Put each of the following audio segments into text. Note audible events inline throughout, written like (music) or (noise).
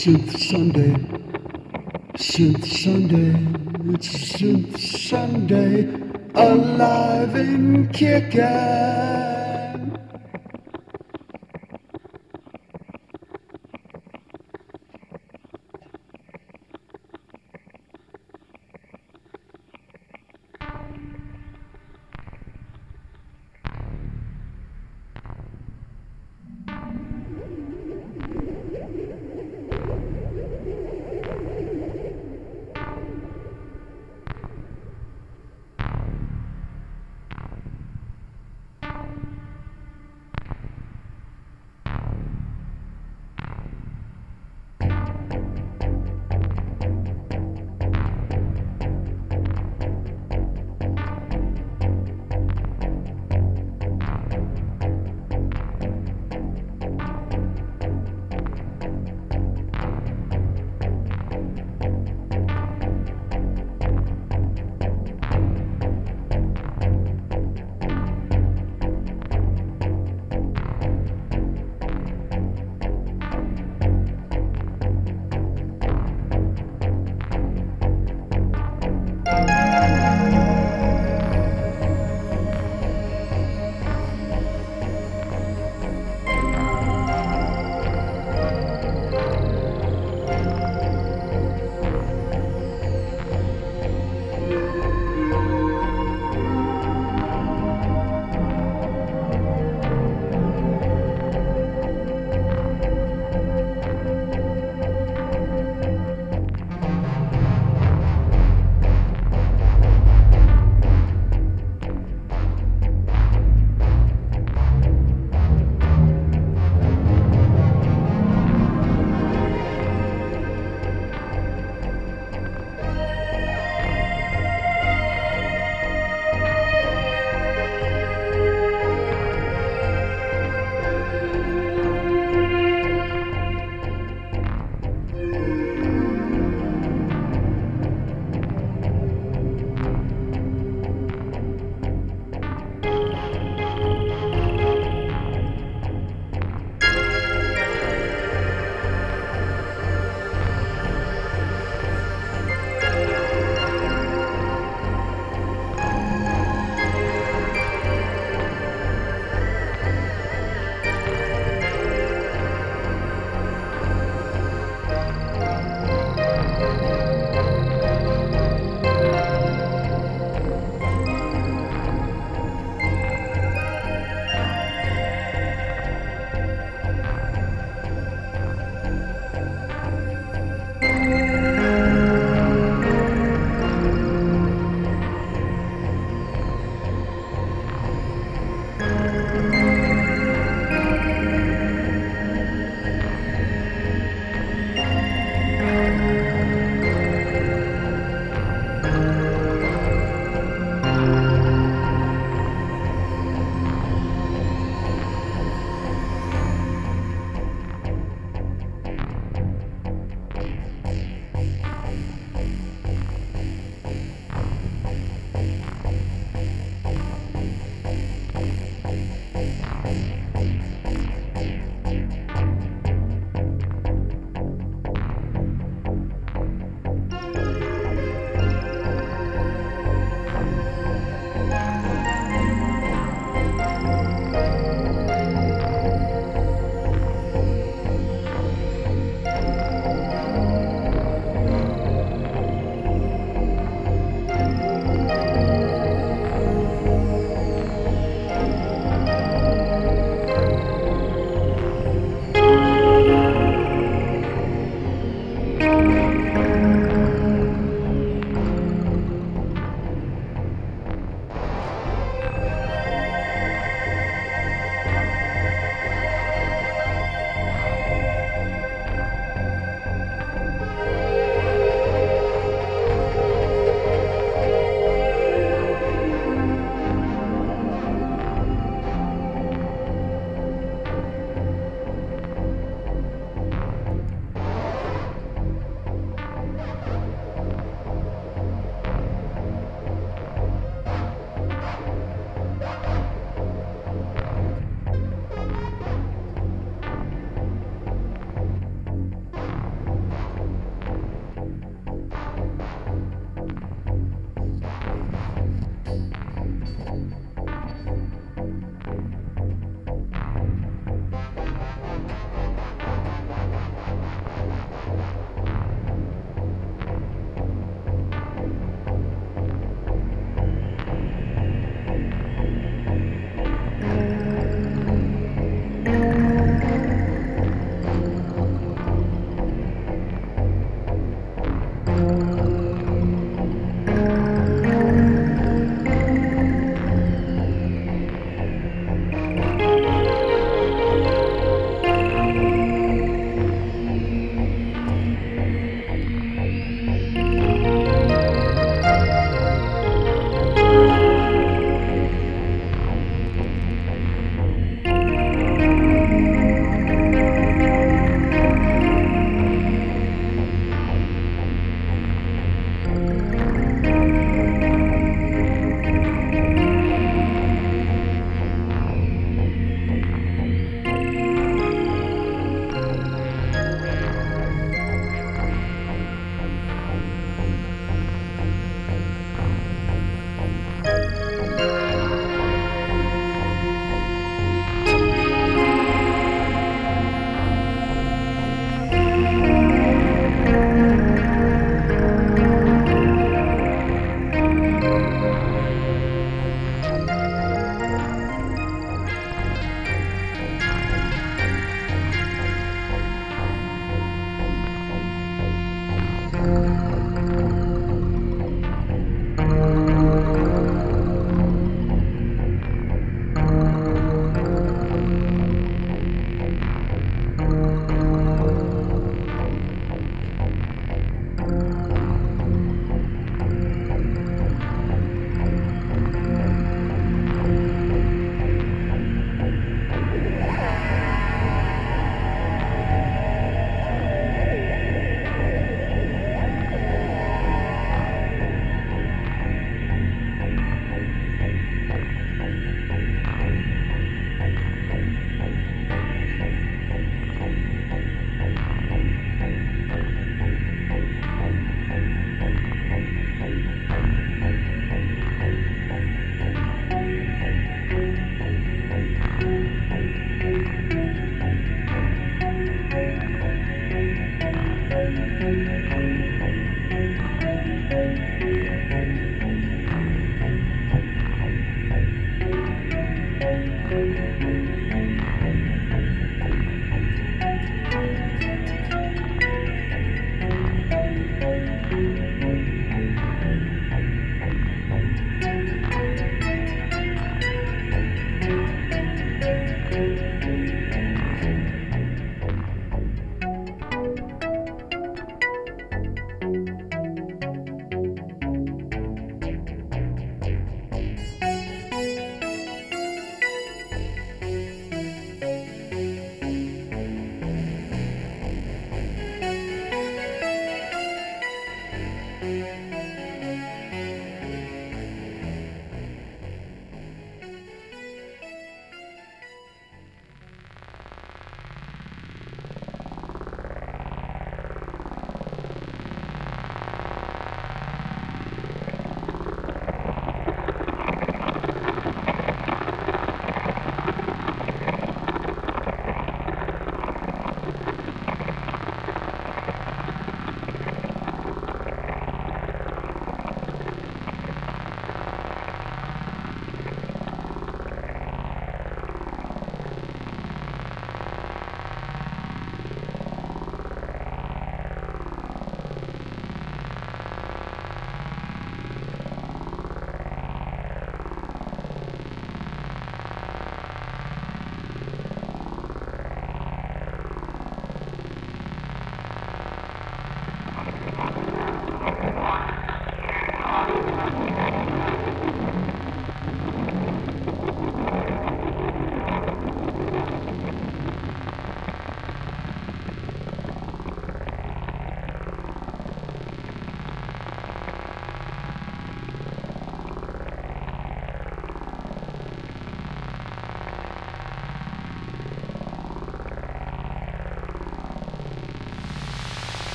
Synth Sunday, Synth Sunday, it's Synth Sunday, alive and kicking.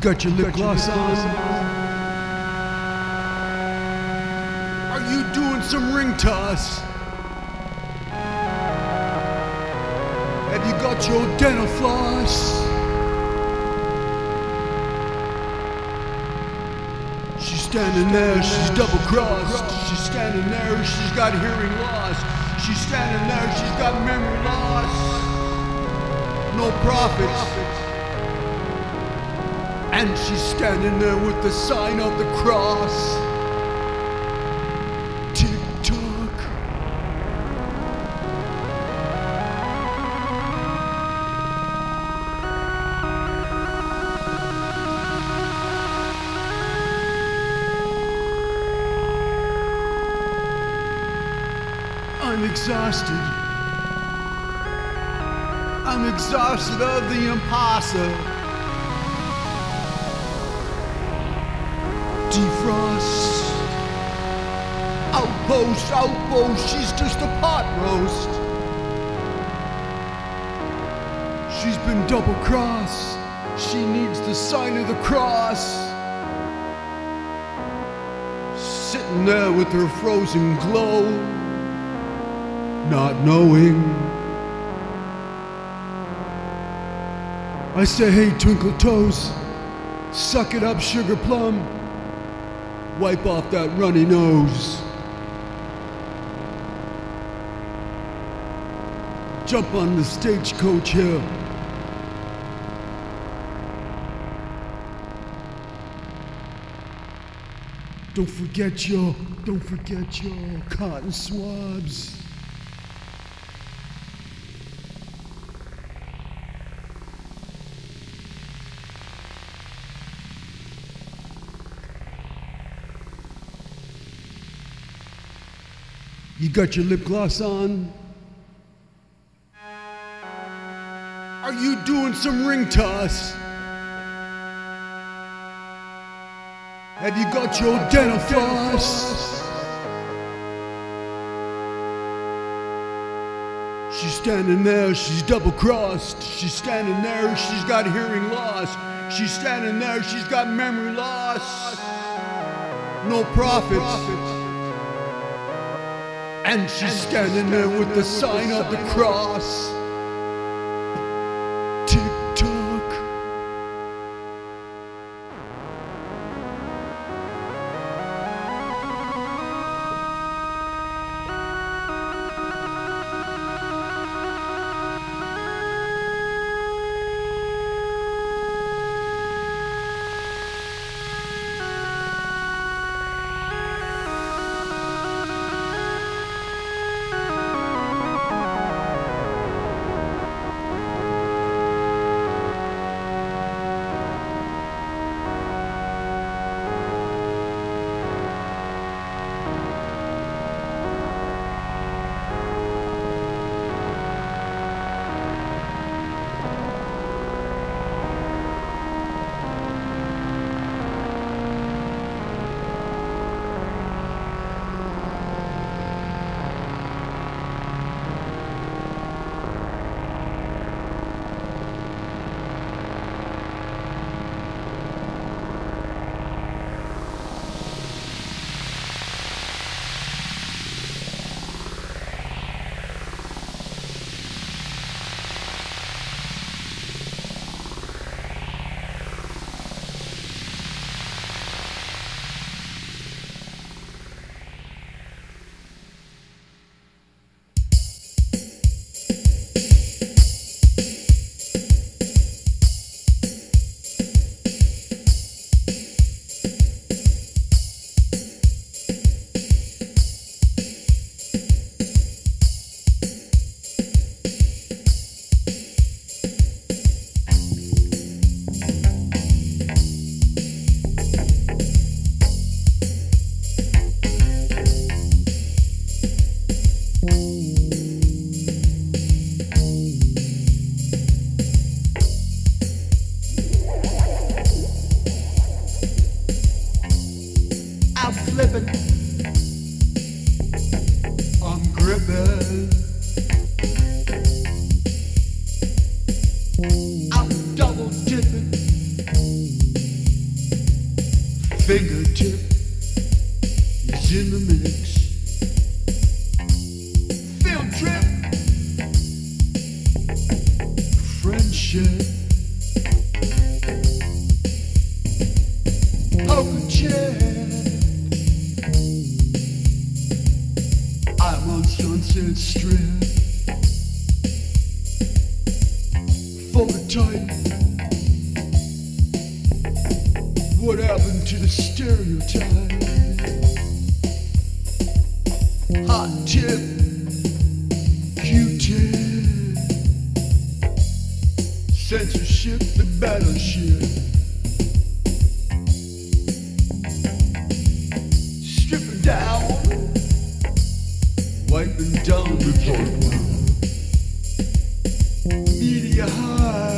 Got your lip gloss on? Are you doing some ring toss? Have you got your dental floss? She's standing there, she's double crossed. She's standing there, she's got hearing loss. She's standing there, she's got memory loss. No profit. And she's standing there with the sign of the cross. Tick tock. I'm exhausted. I'm exhausted of the imposter. Outpost, outpost, she's just a pot roast. She's been double crossed. She needs the sign of the cross. Sitting there with her frozen glow, not knowing. I say, hey, twinkle toes, suck it up, sugar plum. Wipe off that runny nose. Jump on the stagecoach here. Don't forget your, don't forget your cotton swabs. You got your lip gloss on? You doing some ring toss? Have you got your dental floss? She's standing there, she's double crossed. She's standing there, she's got hearing loss. She's standing there, she's got memory loss. No profit. And she's standing there with the sign of the cross. slipping. Media high.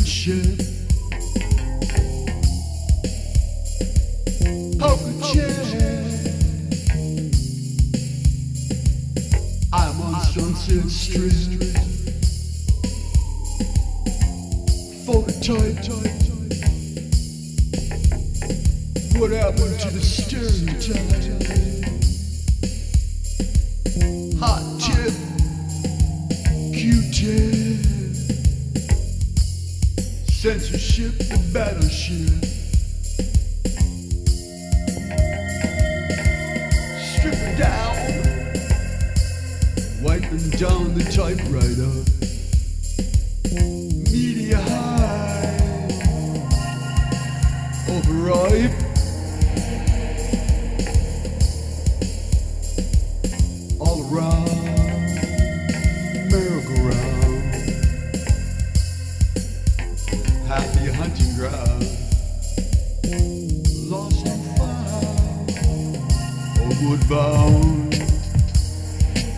Friendship. Homeward.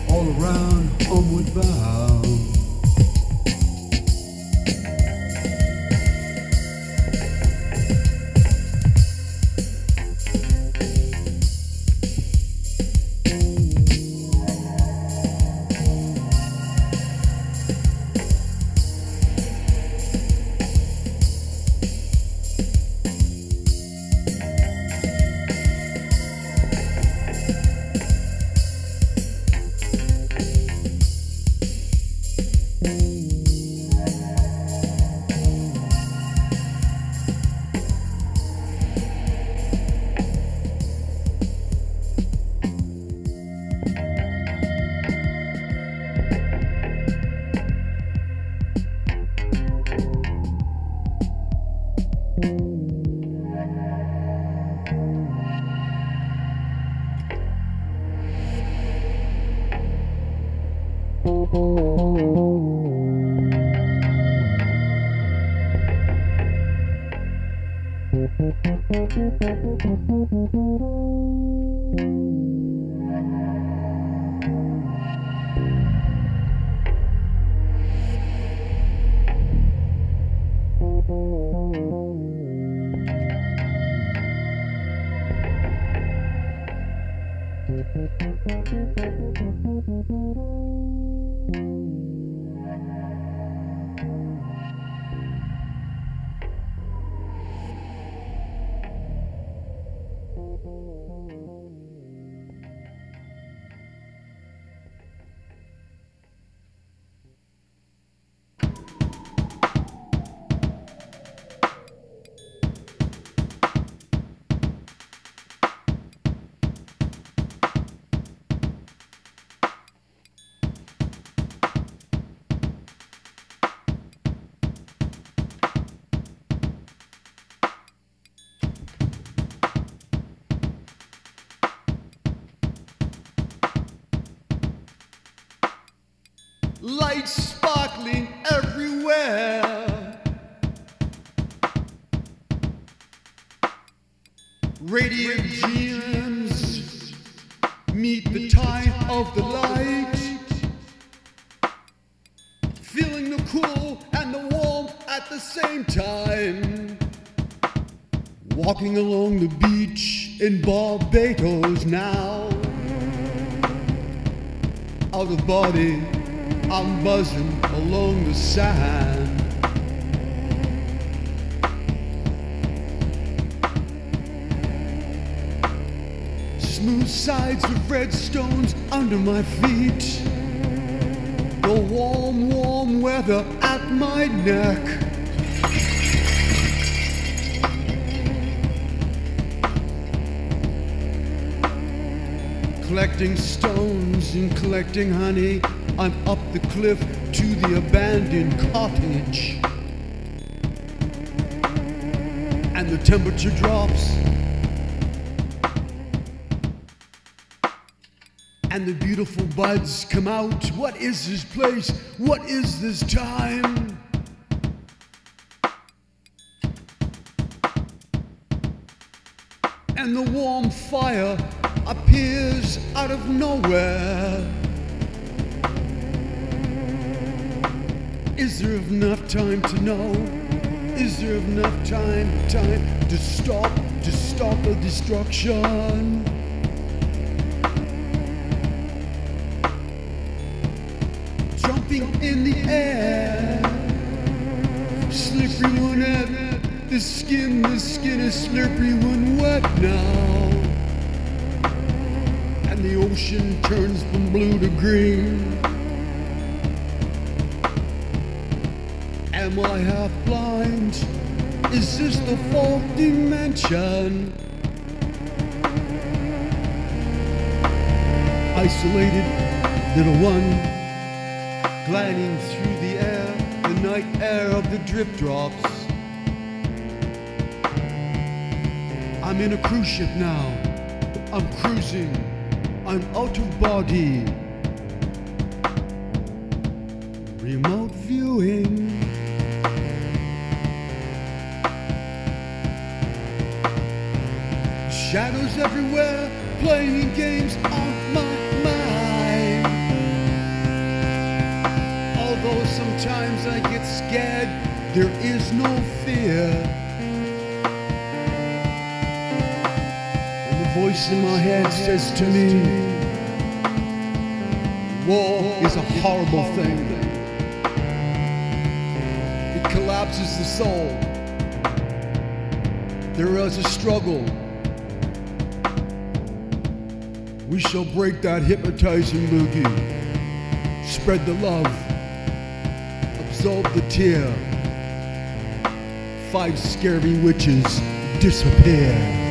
All around, homeward bound. Lights sparkling everywhere. Radiant gems meet the tide of the light. Feeling the cool and the warm at the same time. Walking along the beach in Barbados now. Out of body. I'm buzzing along the sand. Smooth sides of red stones under my feet. The warm, warm weather at my neck. Collecting stones and collecting honey I'm up the cliff to the abandoned cottage. And the temperature drops. Beautiful buds come out. What is this place? What is this time? And the warm fire appears out of nowhere. Is there enough time to know? Is there enough time, time to stop, to stop the destruction? Jumping in the air, slippery one at the skin, the skin is slippery one wet now. And the ocean turns from blue to green. Am I half blind? Is this the fourth dimension? Isolated little one, gliding through the air, the night air of the drip drops. I'm in a cruise ship now. I'm cruising. I'm out of body. Remote viewing. Shadows everywhere, playing games on my sometimes I get scared, there is no fear. And the voice in my head says to me, War is a horrible thing. It collapses the soul. There is a struggle. We shall break that hypnotizing boogie. Spread the love. Absorb the tear. Five scary witches disappear.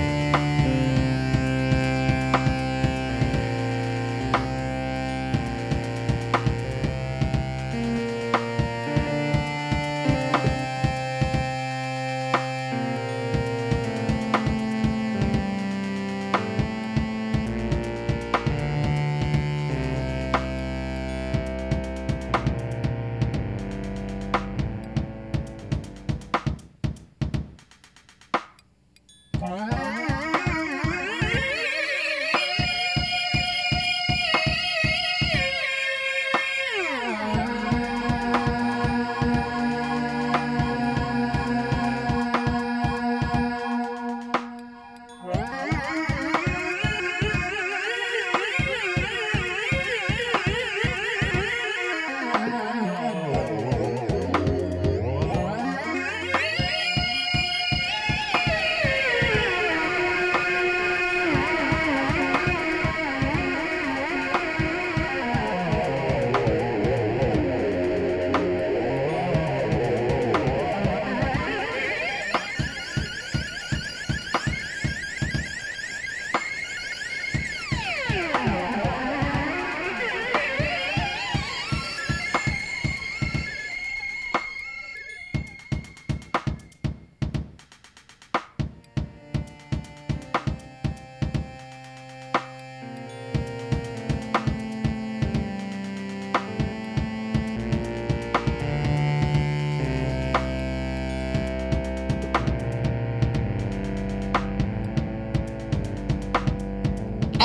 All right.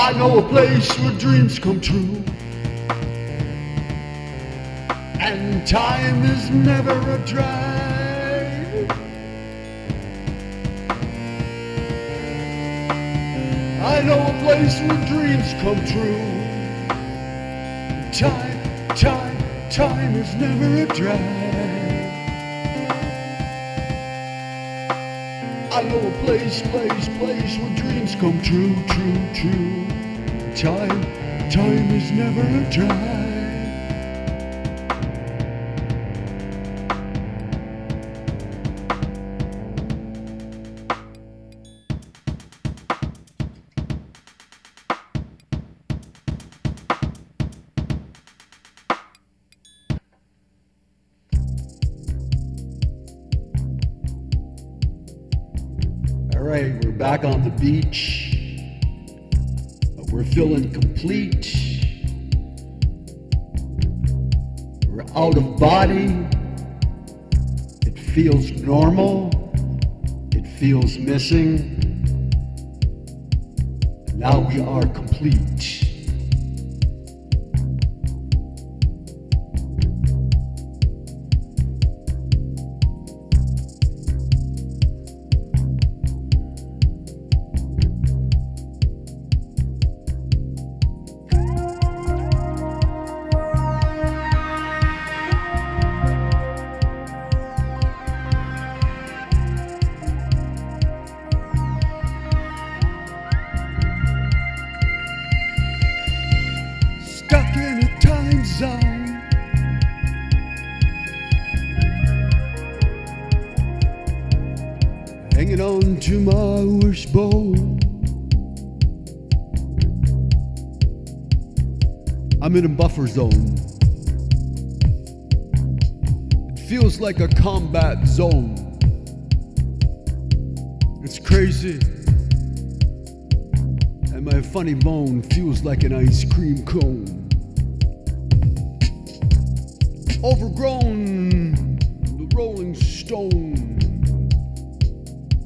I know a place where dreams come true. And time is never a drag. I know a place where dreams come true. Time, time, time is never a drag. I know a place, place, place where dreams come true, true, true. Time, time is never a drag. All right, we're back on the beach. Out of body. It feels normal. It feels missing. Now we are complete. Buffer zone. It feels like a combat zone. It's crazy. And my funny bone feels like an ice cream cone. Overgrown, the rolling stone.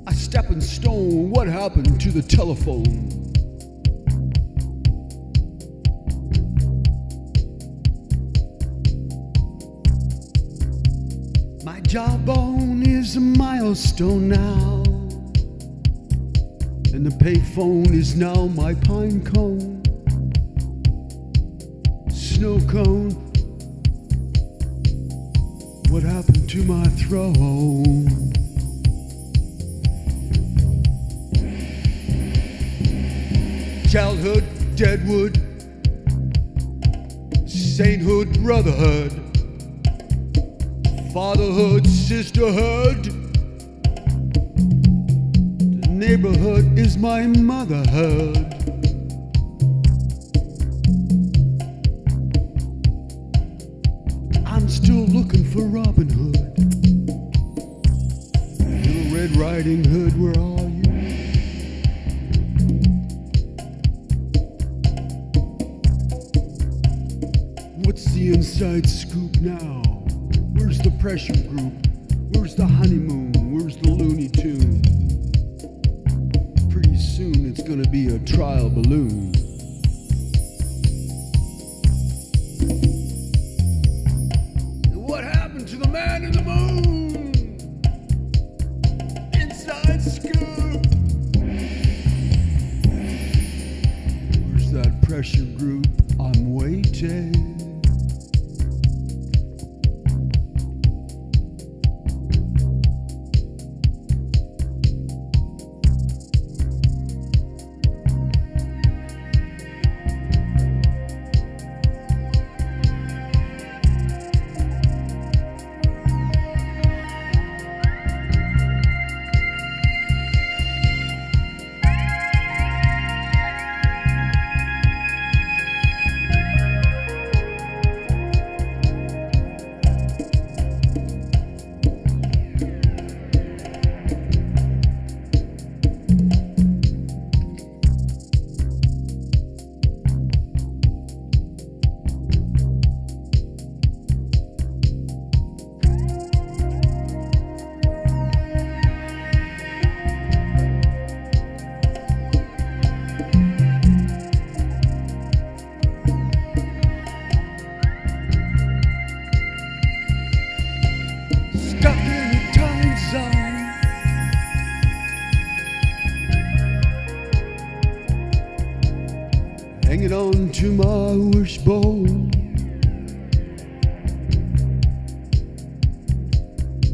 A stepping stone, what happened to the telephone? Jawbone is a milestone now. And the payphone is now my pine cone. Snow cone. What happened to my throne? Childhood, deadwood, sainthood, brotherhood, fatherhood, sisterhood. The neighborhood is my motherhood. I'm still looking for Robin Hood. Little Red Riding Hood, where are you? What's the inside scoop now? Where's the pressure group? Where's the honeymoon? Where's the Looney Tune? Pretty soon it's gonna be a trial balloon.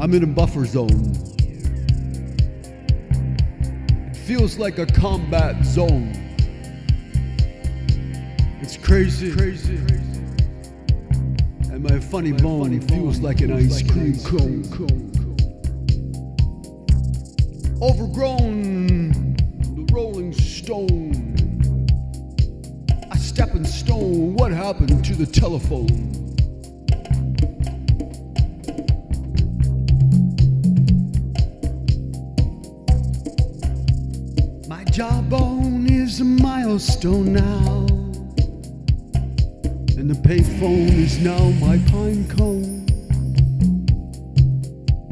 I'm in a buffer zone. It feels like a combat zone. It's crazy. crazy. And my funny bone feels like an ice cream cone. Overgrown, the rolling stone. A stepping stone. What happened to the telephone? Jawbone is a milestone now. And the payphone is now my pine cone.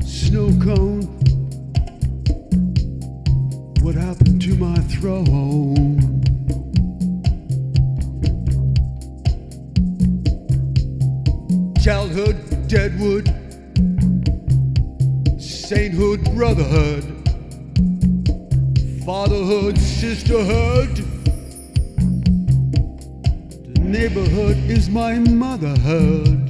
Snow cone. What happened to my throne? Childhood, deadwood, sainthood, brotherhood, fatherhood, sisterhood. The neighborhood is my motherhood.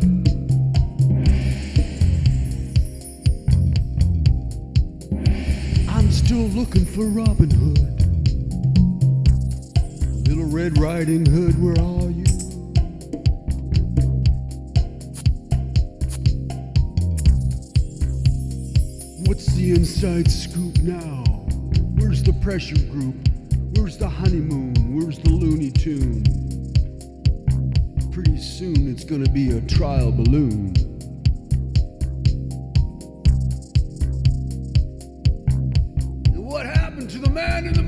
I'm still looking for Robin Hood. Little Red Riding Hood, where are you? What's the inside scoop now? Pressure group? Where's the honeymoon? Where's the Looney Tune? Pretty soon it's gonna be a trial balloon. And what happened to the man in the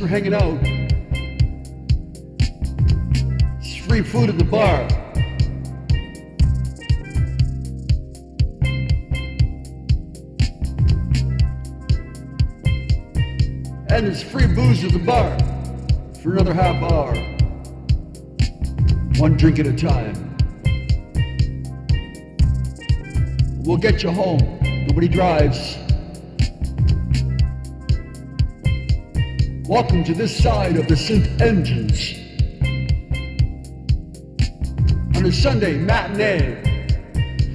for hanging out. It's free food at the bar. And there's free booze at the bar for another half hour. One drink at a time. We'll get you home. Nobody drives. Welcome to this side of the synth engines. On a Sunday matinee.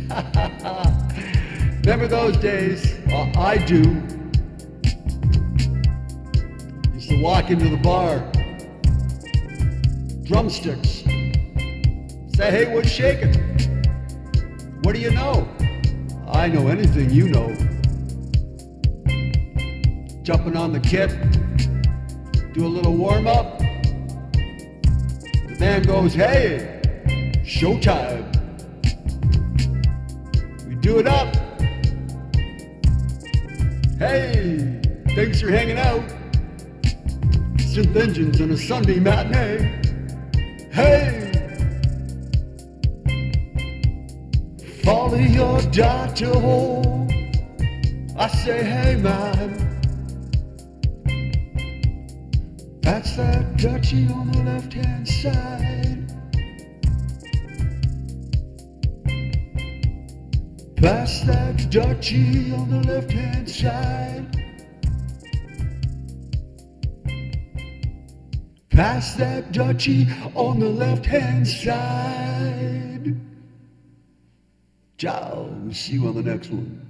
(laughs) Remember those days? Well, I do. Used to walk into the bar, drumsticks. Say, hey, what's shaking? What do you know? I know anything you know. Jumping on the kit, do a little warm up. The man goes, hey, showtime. We do it up. Hey, thanks for hanging out. Synth Engines on a Sunday matinee. Hey, follow your doctor home. I say, hey man. That's that dutchie on the left hand side. Pass that dutchie on the left hand side. Pass that dutchie on the left hand side. Ciao. See you on the next one.